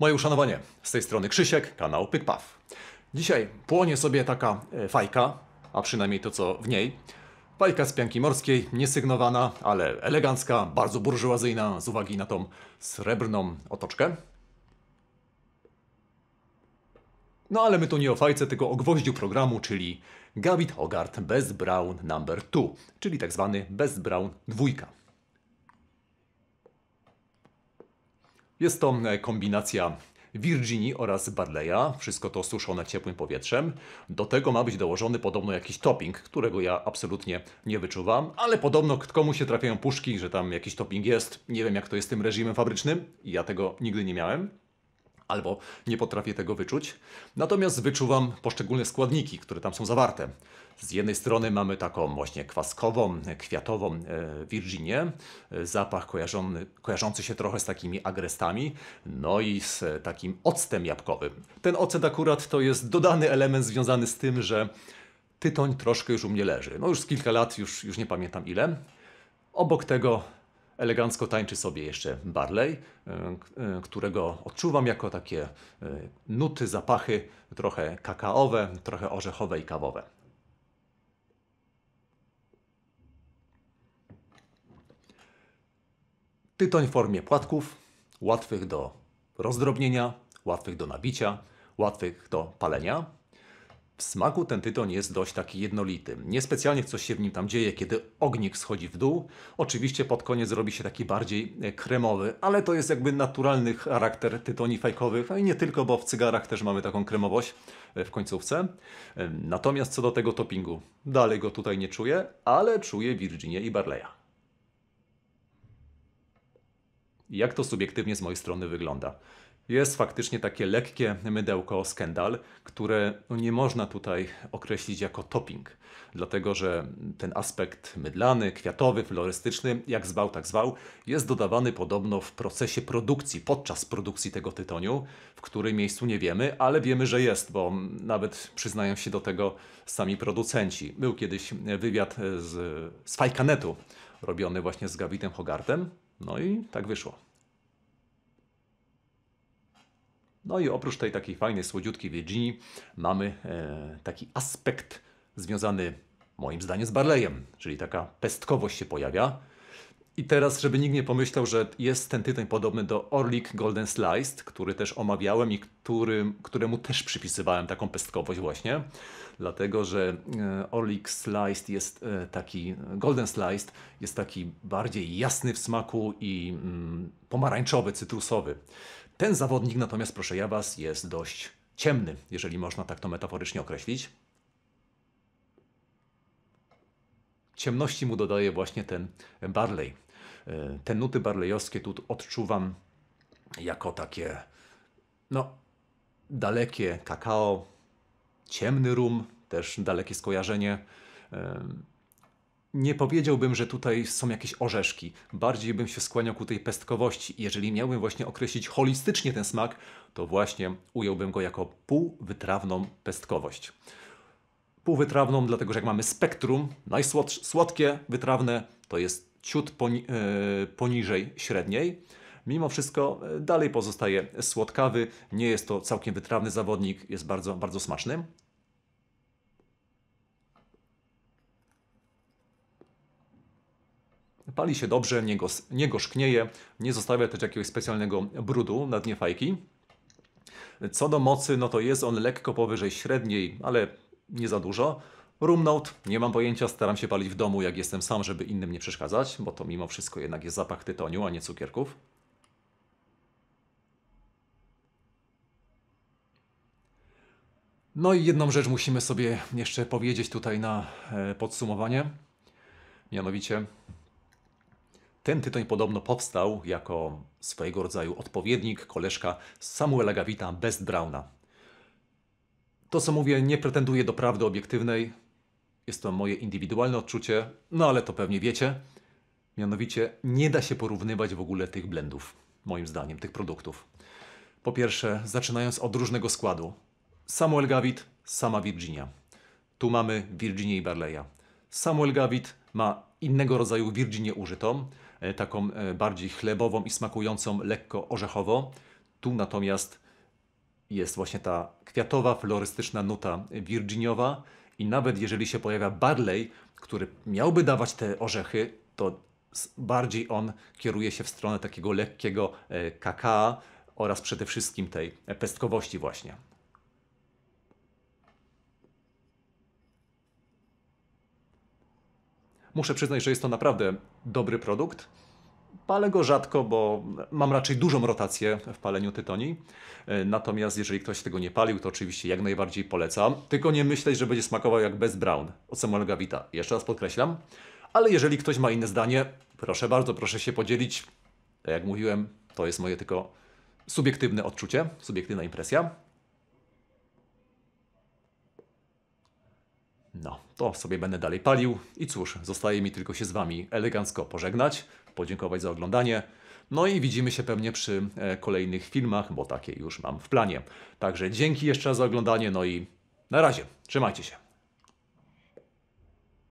Moje uszanowanie. Z tej strony Krzysiek, kanał PykPaw. Dzisiaj płonie sobie taka e, fajka, a przynajmniej to co w niej. Fajka z pianki morskiej, niesygnowana, ale elegancka, bardzo burżuazyjna z uwagi na tą srebrną otoczkę. No ale my tu nie o fajce, tylko o gwoździu programu, czyli Gavit Hogarth Best Brown Number 2, czyli tak zwany Best Brown dwójka. Jest to e, kombinacja Virginii oraz Barleya, wszystko to suszone ciepłym powietrzem. Do tego ma być dołożony podobno jakiś topping, którego ja absolutnie nie wyczuwam, ale podobno komu się trafiają puszki, że tam jakiś topping jest. Nie wiem jak to jest z tym reżimem fabrycznym, ja tego nigdy nie miałem albo nie potrafię tego wyczuć. Natomiast wyczuwam poszczególne składniki, które tam są zawarte. Z jednej strony mamy taką właśnie kwaskową, kwiatową e, Virginię, e, zapach kojarzący się trochę z takimi agrestami, no i z takim octem jabłkowym. Ten ocet akurat to jest dodany element związany z tym, że tytoń troszkę już u mnie leży. No już z kilka lat, już, już nie pamiętam ile. Obok tego elegancko tańczy sobie jeszcze Barley, e, którego odczuwam jako takie nuty, zapachy trochę kakaowe, trochę orzechowe i kawowe. Tytoń w formie płatków, łatwych do rozdrobnienia, łatwych do nabicia, łatwych do palenia. W smaku ten tytoń jest dość taki jednolity. Niespecjalnie coś się w nim tam dzieje, kiedy ognik schodzi w dół. Oczywiście pod koniec robi się taki bardziej e, kremowy, ale to jest jakby naturalny charakter tytoni fajkowych, a i nie tylko, bo w cygarach też mamy taką kremowość e, w końcówce. E, natomiast co do tego toppingu, dalej go tutaj nie czuję, ale czuję Virginię i Barleya. Jak to subiektywnie z mojej strony wygląda? jest faktycznie takie lekkie mydełko Skandal, które no nie można tutaj określić jako topping, dlatego że ten aspekt mydlany, kwiatowy, florystyczny, jak zwał, tak zwał, jest dodawany podobno w procesie produkcji, podczas produkcji tego tytoniu, w którym miejscu nie wiemy, ale wiemy, że jest, bo nawet przyznają się do tego sami producenci. Był kiedyś wywiad z, z Fajkanetu robiony właśnie z Gawitem Hogartem, no i tak wyszło. No i oprócz tej takiej fajnej, słodziutkiej Virginii mamy e, taki aspekt związany moim zdaniem z Barleyem, czyli taka pestkowość się pojawia. I teraz, żeby nikt nie pomyślał, że jest ten tytoń podobny do Orlik Golden Sliced, który też omawiałem i który, któremu też przypisywałem taką pestkowość właśnie. Dlatego, że e, Orlik Sliced jest e, taki, Golden Sliced jest taki bardziej jasny w smaku i mm, pomarańczowy, cytrusowy. Ten zawodnik natomiast, proszę ja Was, jest dość ciemny, jeżeli można tak to metaforycznie określić. Ciemności mu dodaje właśnie ten Barley. E, te nuty barleyowskie tu odczuwam jako takie, no, dalekie kakao, ciemny rum, też dalekie skojarzenie. Nie powiedziałbym, że tutaj są jakieś orzeszki. Bardziej bym się skłaniał ku tej pestkowości. Jeżeli miałbym właśnie określić holistycznie ten smak, to właśnie ująłbym go jako półwytrawną pestkowość. Półwytrawną, dlatego że jak mamy spektrum, najsłodkie wytrawne to jest ciut poni e, poniżej średniej. Mimo wszystko e, dalej pozostaje słodkawy, nie jest to całkiem wytrawny zawodnik, jest bardzo, bardzo smaczny. Pali się dobrze, nie, gos, nie gorzknieje, nie zostawia też jakiegoś specjalnego brudu na dnie fajki. Co do mocy, no to jest on lekko powyżej średniej, ale nie za dużo. Room note, nie mam pojęcia, staram się palić w domu jak jestem sam, żeby innym nie przeszkadzać, bo to mimo wszystko jednak jest zapach tytoniu, a nie cukierków. No i jedną rzecz musimy sobie jeszcze powiedzieć tutaj na e, podsumowanie. Mianowicie ten tytoń podobno powstał jako swojego rodzaju odpowiednik, koleżka Samuela Gawita Best Browna. To, co mówię, nie pretenduje do prawdy obiektywnej. Jest to moje indywidualne odczucie, no ale to pewnie wiecie. Mianowicie nie da się porównywać w ogóle tych blendów, moim zdaniem, tych produktów. Po pierwsze, zaczynając od różnego składu. Samuel Gawit, sama Virginia. Tu mamy Virginia i Barleya. Samuel Gawit ma innego rodzaju Virginię użytą, taką e, bardziej chlebową i smakującą lekko orzechowo. Tu natomiast jest właśnie ta kwiatowa, florystyczna nuta virginiowa i nawet jeżeli się pojawia Barley, który miałby dawać te orzechy, to bardziej on kieruje się w stronę takiego lekkiego e, kakao oraz przede wszystkim tej e, pestkowości właśnie. Muszę przyznać, że jest to naprawdę dobry produkt. Palę go rzadko, bo mam raczej dużą rotację w paleniu tytoni. E, Natomiast jeżeli ktoś tego nie palił, to oczywiście jak najbardziej polecam. Tylko nie myśleć, że będzie smakował jak Best Brown od Samuela Gavita. Jeszcze raz podkreślam. Ale jeżeli ktoś ma inne zdanie, proszę bardzo, proszę się podzielić. Jak mówiłem, to jest moje tylko subiektywne odczucie, subiektywna impresja. No, to sobie będę dalej palił i cóż, zostaje mi tylko się z Wami elegancko pożegnać, podziękować za oglądanie. No i widzimy się pewnie przy e, kolejnych filmach, bo takie już mam w planie. Także dzięki jeszcze raz za oglądanie, no i na razie, trzymajcie się.